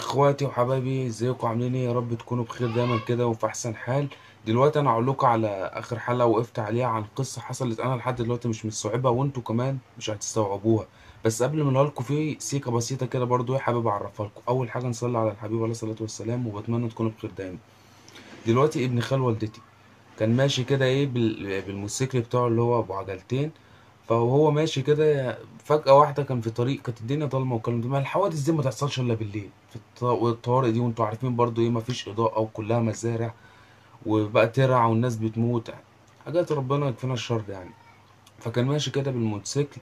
إخواتي وحبايبي إزيكم؟ عاملين إيه؟ يا رب تكونوا بخير دايما كده وفي أحسن حال. دلوقتي أنا هقول لكم على آخر حلقة وقفت عليها عن قصة حصلت أنا لحد دلوقتي مش مستوعبها وأنتوا كمان مش هتستوعبوها. بس قبل ما أقولها لكم في سيكة بسيطة كده برضو إيه حابب أعرفها لكم. أول حاجة نصلي على الحبيب عليه الصلاة والسلام وبتمنى تكونوا بخير دايما. دلوقتي ابن خال والدتي. كان ماشي كده إيه بال- بالموتوسيكل بتاعه اللي هو أبو عجلتين. فهو ماشي كده فجأة واحدة كان في طريق كانت الدنيا ضلمة ده ما الحوادث دي ما تحصلش إلا بالليل. في الط- والطوارئ دي وأنتوا عارفين برضو إيه مفيش إضاءة وكلها مزارع وبقى ترع والناس بتموت. حاجات ربنا يكفينا الشر يعني. فكان ماشي كده بالموتوسيكل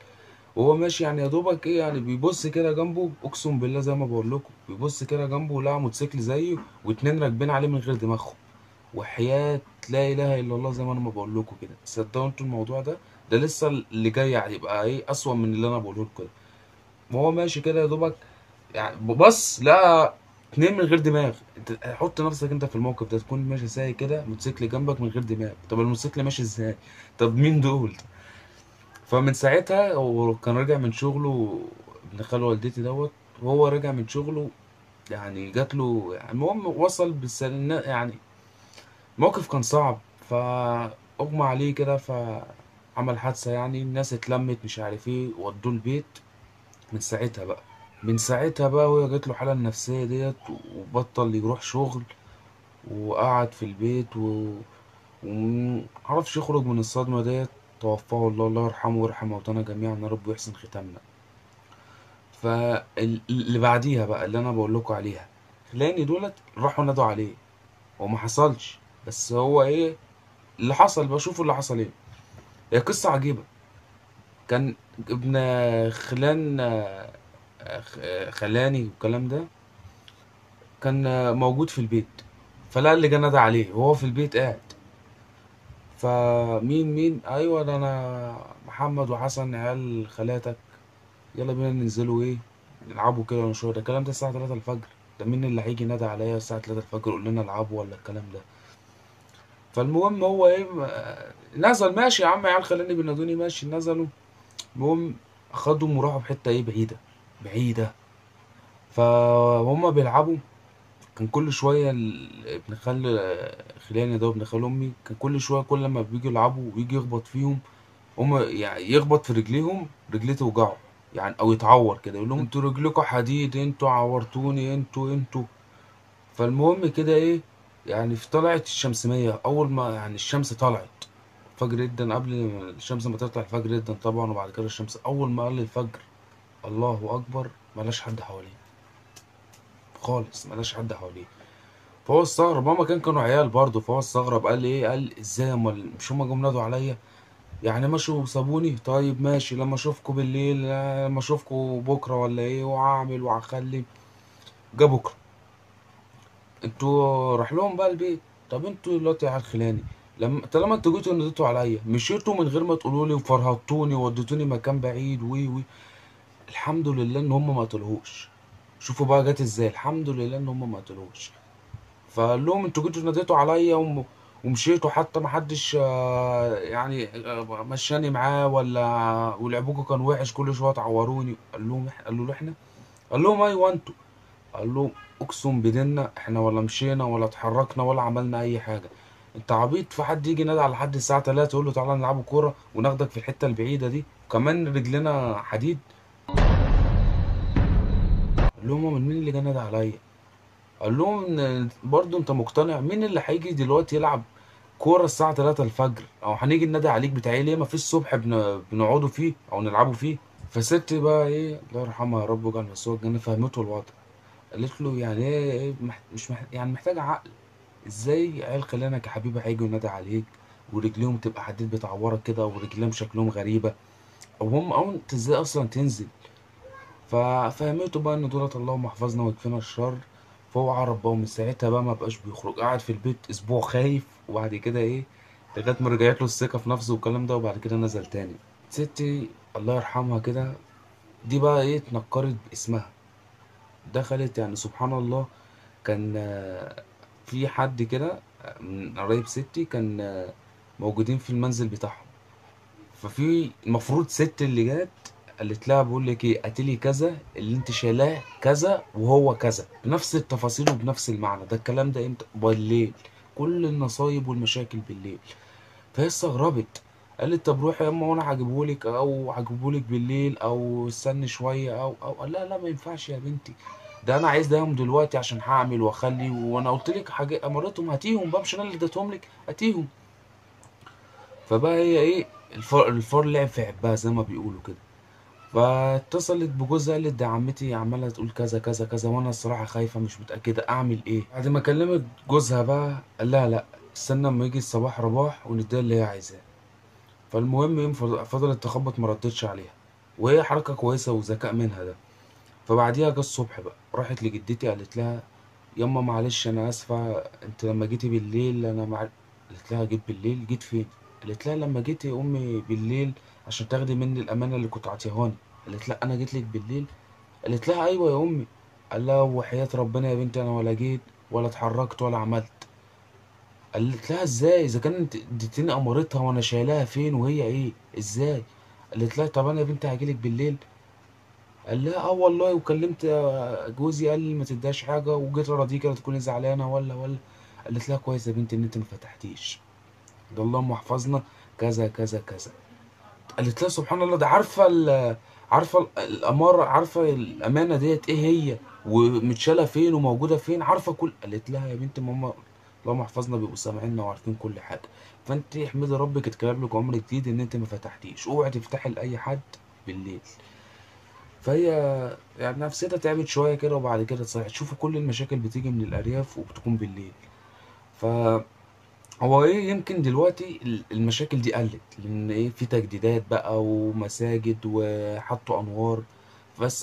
وهو ماشي يعني يا دوبك إيه يعني بيبص كده جنبه أقسم بالله زي ما بقول لكم بيبص كده جنبه لقى موتوسيكل زيه واتنين راكبين عليه من غير دماغهم. وحياة لا إله إلا الله زي ما أنا ما بقول لكم كده. صدقوا أنتوا الموضوع ده؟ ده لسه اللي جاي هيبقى إيه أسوأ من اللي أنا بقوله لكم. كده وهو ماشي كده يا دوبك. يعني بص لقى اتنين من غير دماغ. أنت حط نفسك أنت في الموقف ده تكون ماشي سايق كده؟ موتوسيكل جنبك من غير دماغ. طب الموتوسيكل ماشي إزاي؟ طب مين دول؟ فمن ساعتها هو كان راجع من شغله ابن خال والدتي دوت وهو راجع من شغله يعني جات له يعني المهم وصل بالسلام يعني موقف كان صعب. فأغمى عليه كده فعمل حادثة يعني الناس اتلمت مش عارف إيه ودوه البيت. من ساعتها بقى من ساعتها بقى وهي جات له حالة النفسية ديت وبطل يروح شغل وقعد في البيت و... ومعرفش يخرج من الصدمة ديت. توفاه الله الله يرحمه ويرحم موتانا جميعا يا رب ويحسن ختامنا. فاللي بعديها بقى اللي أنا بقول لكم عليها خلاني دولت راحوا نادوا عليه هو حصلش. بس هو إيه اللي حصل بشوفه اللي حصل إيه. هي قصة عجيبة. كان ابن خلان خلاني والكلام ده كان موجود في البيت. فلقى اللي جه نادى عليه وهو في البيت قاعد. فمين مين؟ أيوه ده أنا محمد وحسن عيال خالاتك. يلا بينا ننزلوا إيه؟ نلعبوا كده ونشوف. ده الكلام ده الساعة 3 الفجر. ده مين اللي هيجي نادى عليا الساعة 3 الفجر يقول لنا العبوا ولا الكلام ده؟ فالمهم هو إيه م- نزل ماشي يا عم عيال خلاني بينادوني ماشي نزلوا. المهم خدهم وراحوا بحتة إيه بعيدة بعيدة. فهم بيلعبوا كان كل شوية ال- ابن خال خلاني ده وابن خال أمي كان كل شوية كل لما بيجوا يلعبوا ويجي يخبط فيهم هما يعني يخبط في رجليهم رجليه توجعه يعني أو يتعور كده يقول لهم أنتوا رجلكوا حديد أنتوا عورتوني أنتوا أنتوا. فالمهم كده إيه يعني في طلعت الشمسية أول ما يعني الشمس طلعت فجر جدا قبل الشمس ما تطلع الفجر جدا طبعا وبعد كده الشمس أول ما قال الفجر الله أكبر ملاش حد حواليه. خالص ملاش حد حواليه. فهو استغرب. ماما كان كانوا عيال برضه فهو استغرب. قال لي إيه؟ قال إزاي امال مش هما جم نادوا عليا؟ يعني مشوا وسابوني. طيب ماشي. لما اشوفكوا بالليل لما اشوفكوا بكرة ولا إيه وهعمل وهخلي جه بكرة. أنتوا راح لهم بقى البيت. طب أنتوا دلوقتي يا عيال خلاني لما طالما أنتوا جيتوا ناديتوا عليا مشيتوا من غير ما تقولوا لي وفرهطتوني ووديتوني مكان بعيد وي وي. الحمد لله ان هم ما قتلوهوش شوفوا بقى جت إزاي. الحمد لله ان هم ما قتلوهوش فقال لهم أنتوا جيتوا ناديتوا عليا وم- ومشيتوا حتى ما حدش آه، يعني آه، مشاني معاه ولا ولعبكم كان وحش كل شوية تعوروني. قال لهم قالوا له إحنا؟ قال لهم أيوه أنتوا. قال لهم أقسم بديننا إحنا ولا مشينا ولا اتحركنا ولا عملنا أي حاجة. أنت عبيط في حد يجي نادي على حد الساعة 3 يقول له تعالى نلعبوا كورة وناخدك في الحتة البعيدة دي وكمان رجلنا حديد. قال لهم من مين اللي جه عليا؟ قال لهم برضه أنت مقتنع مين اللي هيجي دلوقتي يلعب كورة الساعة 3 الفجر؟ أو هنيجي النادي عليك بتاعي ليه؟ ما فيش الصبح بن... بنقعدوا فيه أو نلعبوا فيه. فستي بقى إيه الله يرحمها يا رب ويجعل مسواه الجنة فهمته الوضع. قالت له يعني إيه إيه. مش مح... يعني محتاجه عقل. إزاي عيال خلانك يا حبيبي هيجوا ينادي عليك؟ ورجليهم تبقى حديد بتعورك كده ورجليهم شكلهم غريبة. أو هم أو انت إزاي أصلا تنزل؟ ففهمته بقى إن دولت اللهم احفظنا ويكفينا الشر. فهو عرف بقى ومن ساعتها بقى ما بقاش بيخرج. قعد في البيت أسبوع خايف وبعد كده إيه لغاية ما رجعت له الثقة في نفسه والكلام ده وبعد كده نزل تاني. ستي الله يرحمها كده دي بقى إيه اتنكرت باسمها. دخلت يعني سبحان الله كان آه، في حد كده آه، من قرايب ستي كان آه، موجودين في المنزل بتاعهم. ففي المفروض ست اللي جات قالت لها بقول لك إيه هاتي لي كذا اللي أنت شايلاه كذا وهو كذا بنفس التفاصيل وبنفس المعنى. ده الكلام ده إمتى؟ بالليل كل النصايب والمشاكل بالليل. فهي استغربت قالت طب روحي يا أما وأنا هجيبهولك أو هجيبهولك بالليل أو استني شوية أو أو لا لا ما ينفعش يا بنتي. ده أنا عايز داهم دلوقتي عشان هعمل وأخلي وأنا قلت لك حاجة امرتهم هاتيهم بقى مش أنا اللي اديتهم لك هاتيهم. فبقى هي إيه الفار, الفار لعب في عبها زي ما بيقولوا كده. فاتصلت بجوزها قالت ده عمتي عمالة تقول كذا كذا كذا وأنا الصراحة خايفة مش متأكدة أعمل إيه. بعد ما كلمت جوزها بقى قال لها لأ استنى أما يجي الصباح رباح ونديها اللي هي عايزاه. فالمهم فضلت تخبط ما ردتش عليها. وهي حركة كويسة وذكاء منها ده. فبعديها جه الصبح بقى راحت لجدتي قالت لها يما معلش أنا آسفة أنت لما جيتي بالليل أنا مع... قالت لها جيت بالليل؟ جيت فين؟ قالت لها لما جيتي أمي بالليل عشان تاخدي مني الأمانة اللي كنت عطيهاني. قالت لا أنا جيت لك بالليل؟ قالت لها أيوه يا أمي. قال لها وحياة ربنا يا بنتي أنا ولا جيت ولا اتحركت ولا عملت. قالت لها إزاي؟ إذا كانت اديتني امارتها وأنا شايلاها فين وهي إيه؟ إزاي؟ قالت لها طب أنا يا بنتي هجيلك بالليل. قال لها آه والله وكلمت جوزي قال لي ما تديهاش حاجة وجيت اراضيك لا تكوني زعلانة ولا ولا. قالت لها كويس يا بنتي إن أنت ما فتحتيش. ده اللهم احفظنا كذا كذا كذا. قالت لها سبحان الله ده عارفة عارفة ال- الأمارة عارفة الأمانة ديت إيه هي؟ ومتشالة فين وموجودة فين عارفة كل. قالت لها يا بنت ماما اللهم احفظنا بيبقوا سامعيننا وعارفين كل حاجة. فأنت احمدي ربك اتكتب لك عمر جديد إن أنت ما فتحتيش. اوعي تفتحي لأي حد بالليل. فهي يعني نفسيتها تعبت شوية كده وبعد كده اتصلحت شوفوا كل المشاكل بتيجي من الأرياف وبتكون بالليل. ف هو إيه يمكن دلوقتي ال- المشاكل دي قلت. لأن إيه في تجديدات بقى ومساجد وحطوا أنوار.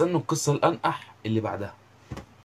انه القصة الأنقح اللي بعدها.